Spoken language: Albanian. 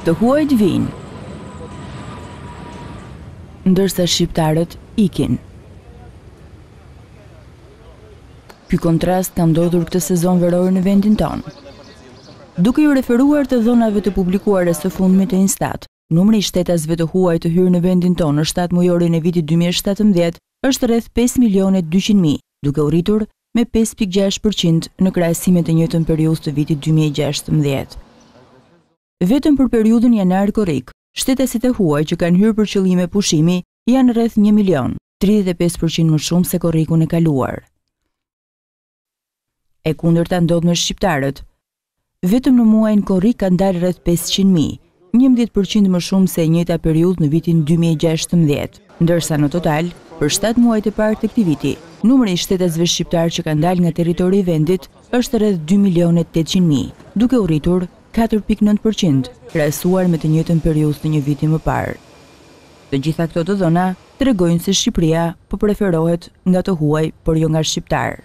Të huajt vijnë. Ndërsa shqiptarët ikin. Ky kontrast ka ndodhur këtë sezon veror në vendin tonë. Duke iu referuar të dhënave të publikuara së fundmi të Instat, Numri i shtetasve të huaj të hyrë në vendin tonë në shtatëmujorin e vitit dy mijë e shtatëmbëdhjetë është rreth pesë milionë e dyqind mijë, duke u rritur me pesë pikë gjashtë për qind në krahasim me të njëjtën periudhë të vitit dy mijë e gjashtëmbëdhjetë. Vetëm për periudhën janar-korrik, shtetasit e huaj që kanë hyrë për qëllime pushimi janë rreth një milion, tridhjetë e pesë për qind më shumë se korrikun e kaluar. E kundërta ndodh me shqiptarët. Vetëm në muajin korrik kanë dalë rreth pesëqind mijë, njëmbëdhjetë për qind më shumë se e njëjta periudhë në vitin dy mijë e gjashtëmbëdhjetë, ndërsa në total, për shtatë muajt e parë të këtij viti, numri i shtetasve shqiptarë që kanë dalë nga territori i vendit është rreth dy milionë e tetëqind mijë, duke u rritur katër pikë nëntë për qind, krahasuar me të njëjtën periudhë të një viti më parë. Të gjitha këto të dhëna tregojnë se Shqipëria po preferohet nga të huaj por jo nga shqiptarë.